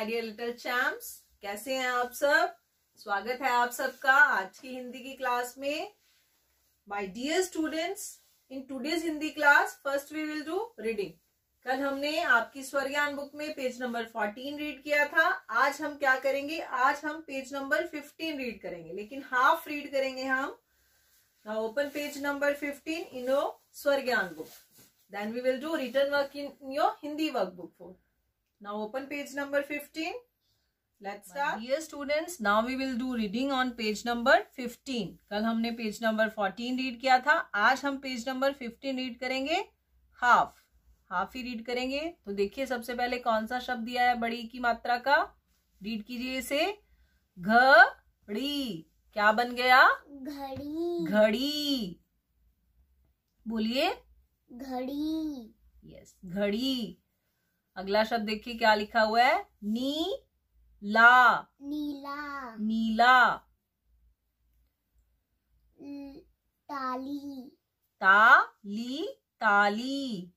My dear little champs कैसे हैं आप सब? स्वागत है आप सबका आज की हिंदी की क्लास में। My dear students, in today's Hindi class first we will do reading. कल हमने आपकी स्वर ज्ञान बुक में पेज नंबर 14 रीड किया था। आज हम क्या करेंगे? आज हम पेज नंबर 15 रीड करेंगे। लेकिन हाफ़ रीड करेंगे हम। Open page number 15 in your Swar Gyan book then we will do written work in your Hindi work book for Now open page number 15. Let's start. Dear students, now we will do reading on page number 15. कल हमने page number 14 read किया था. आज हम page number 15 read करेंगे. Half half ही read करेंगे. तो देखिए सबसे पहले कौन सा शब्द दिया है बड़ी की मात्रा का? रीड कीजिए इसे. घड़ी. क्या बन गया? घड़ी। घड़ी. बोलिए. घड़ी। यस घड़ी. अगला शब्द देखिए क्या लिखा हुआ है? नी ला नीला। नीला। ताली। ताली ताली।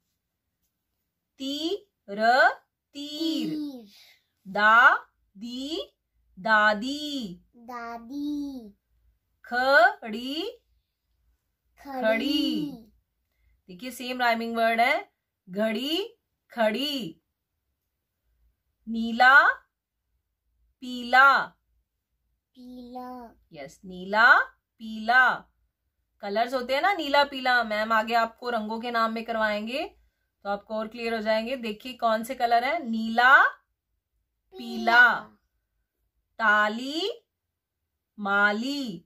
तीर तीर। दा दी दादी। दादी। खड़ी खड़ी। देखिए सेम राइमिंग वर्ड है। घड़ी खड़ी। नीला पीला। पीला। यस नीला पीला। कलर्स होते हैं ना नीला पीला। मैम आगे आपको रंगों के नाम में करवाएँगे तो आपको और क्लियर हो जाएँगे। देखिए कौन से कलर है? नीला पीला। ताली माली।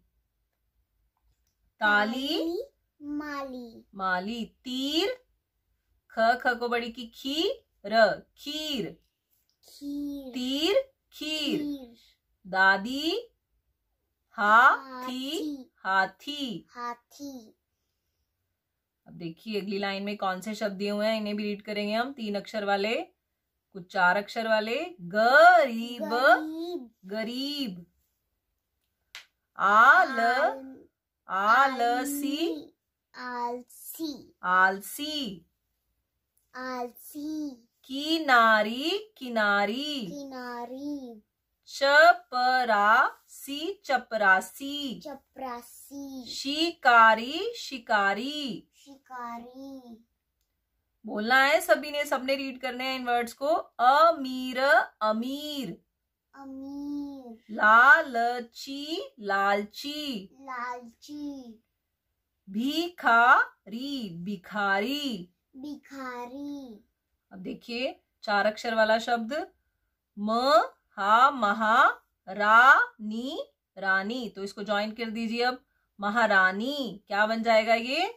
ताली माली माली। तीर ख ख को बड़ी की खी र खीर। खीर। तीर खीर। दादी हाथी हाथी। हाथी। अब देखिए अगली लाइन में कौन से शब्द दिए हुए हैं? इन्हें भी रीड करेंगे हम। तीन अक्षर वाले कुछ चार अक्षर वाले। गरीब। गरीब। गरीब। आल आलसी। आलसी। आलसी। आलसी। किनारी किनारी। किनारी। चपरासी चपरासी। चपरासी। शिकारी शिकारी। शिकारी। बोलना है सभी ने सबने रीड करने हैं इन वर्ड्स को। अमीर अमीर। अमीर। लालची लालची। लालची। भिखारी भिखारी। भिखारी। अब देखिए चार अक्षर वाला शब्द म हा महा रा नी रानी। तो इसको ज्वाइन कर दीजिए अब। महारानी क्या बन जाएगा ये?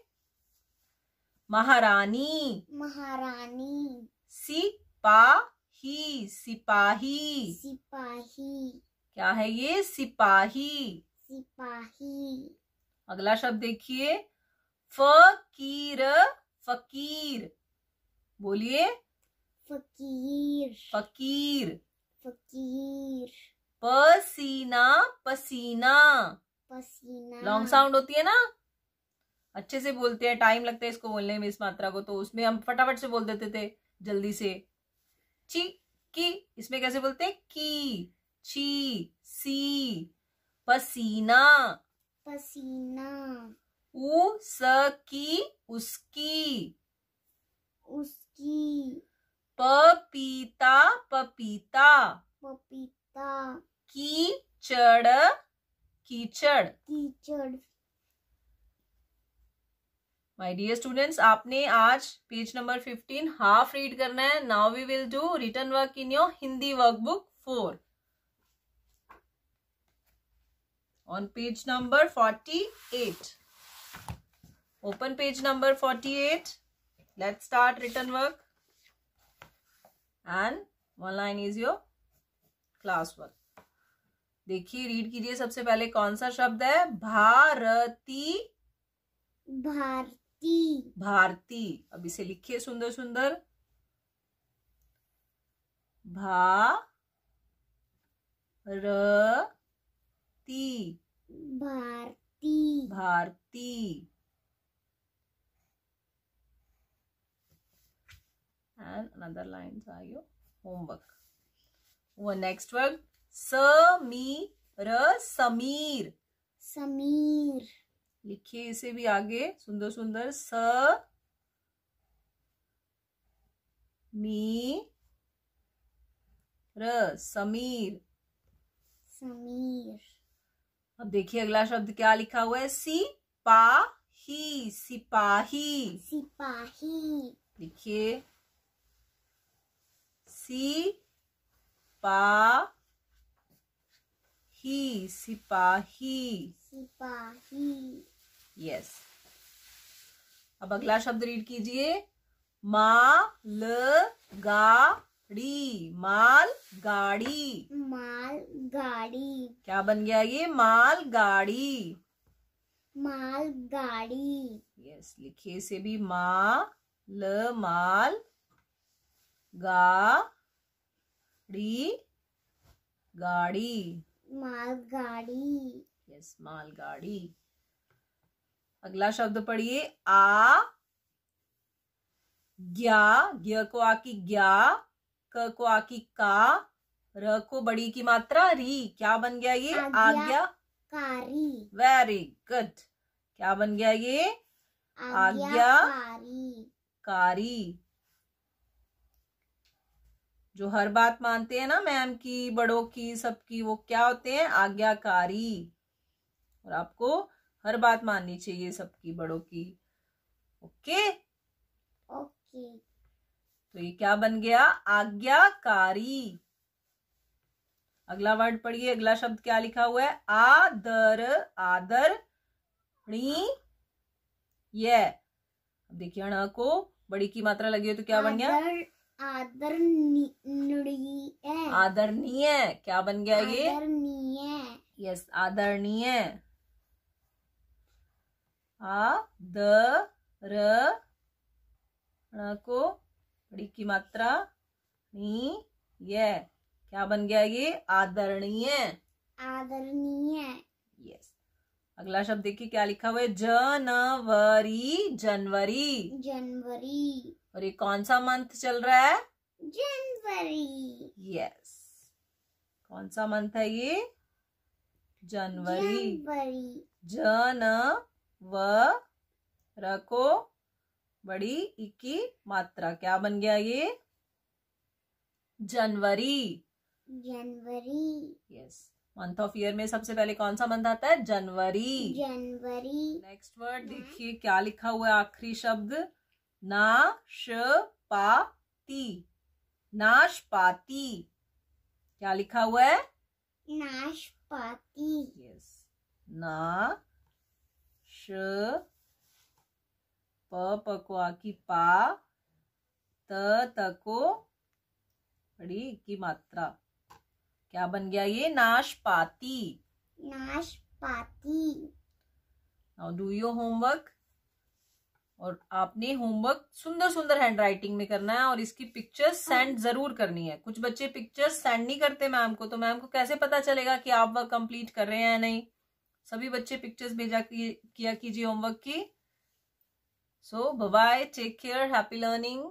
महारानी। महारानी। सिपाही सिपाही। सिपाही। क्या है ये? सिपाही। सिपाही। अगला शब्द देखिए। फकीर फकीर। बोलिए। फकीर। फकीर। फकीर। पसीना पसीना। पसीना। लॉन्ग साउंड होती है ना? अच्छे से बोलते हैं टाइम लगता है इसको बोलने में इस मात्रा को। तो उसमें हम फटाफट से बोल देते थे जल्दी से। ची की इसमें कैसे बोलते हैं? की ची सी। पसीना। पसीना। उसकी। उसकी उसकी पपीता पपीता। पपीता। कीचड़ कीचड़। कीचड़। माय डियर स्टूडेंट्स आपने आज पेज नंबर 15 हाफ़ रीड करना है। Now we will do written work in your Hindi workbook for on page number 48 open page number 48 let's start written work. And one line is your class work देखिए read कीजिए सबसे पहले कौन सा शब्द है? भारती। भारती। भारती। अब इसे लिखिए सुंदर सुंदर Bharti Bharti. Bharti. And another lines are your homework. Next word Sameer Sameer Sameer लिखिए इसे भी आगे सुंदर सुंदर स मी र समीर। समीर। अब देखिए अगला शब्द क्या लिखा हुआ है? सी पा ही सिपाही। सिपाही। लिखिए। पा ही सिपाही सिपाही यस अब अगला शब्द रीड कीजिए। माल गाड़ी माल गाड़ी माल गाड़ी क्या बन गया ये? माल गाड़ी माल गाड़ी यस लिखिए इसे भी। मा ल माल गाड़ी। गाड़ी। माल गाड़ी यस माल गाड़ी अगला शब्द पढ़िए। आ ग्या ग्य को आकी ग्या क को आकी का र को बड़ी की मात्रा री। क्या बन गया ये? आज्ञा। आज्ञा कारी वेरी गुड क्या बन गया ये? आज्ञाकारी। कारी जो हर बात मानते हैं ना मैम की बड़ों की सबकी वो क्या होते हैं? आज्ञाकारी। और आपको हर बात माननी चाहिए सबकी बड़ों की। ओके? ओके। तो ये क्या बन गया? आज्ञाकारी। अगला वर्ड पढ़िए अगला शब्द क्या लिखा हुआ है? आदर आदर णी ये। अब देखिए ण को बड़ी की मात्रा लगी हो तो क्या बन गया? आदर आदरणीय। आदरणीय क्या बन गया ये? आदरणीय। यस आदरणीय। आ द र को बड़ी की मात्रा नी ये। क्या बन गया ये? आदरणीय। आदरणीय। यस अगला शब्द देखिए क्या लिखा हुआ है? जनवरी जनवरी। जनवरी। और ये कौन सा मंथ चल रहा है? जनवरी। यस कौन सा मंथ है ये? जनवरी। जनवरी। जन व र को बड़ी ई की मात्रा। क्या बन गया ये? जनवरी। जनवरी। यस मंथ ऑफ़ ईयर में सबसे पहले कौन सा मंथ आता है? जनवरी। जनवरी। नेक्स्ट वर्ड देखिए क्या लिखा हुआ है आखिरी शब्द? नाशपाती। नाशपाती। क्या लिखा हुआ है? नाशपाती। यस ना श प प को पा त त को बड़ी की मात्रा। क्या बन गया ये? नाशपाती। नाशपाती। नाउ डू योर होमवर्क और आपने होमवर्क सुंदर सुंदर हैंड राइटिंग में करना है और इसकी पिक्चर्स सेंड ज़रूर करनी है। कुछ बच्चे पिक्चर्स सेंड नहीं करते मैम को तो मैम को कैसे पता चलेगा कि आप वर्क कंप्लीट कर रहे हैं या नहीं? सभी बच्चे पिक्चर्स भेजा किया कीजिए होमवर्क की। So bye take care happy learning